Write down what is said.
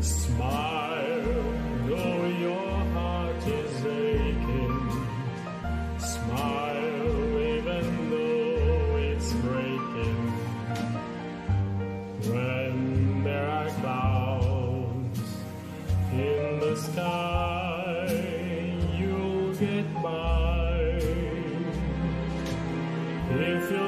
Smile, though your heart is aching. Smile, even though it's breaking. When there are clouds in the sky, you'll get by. If you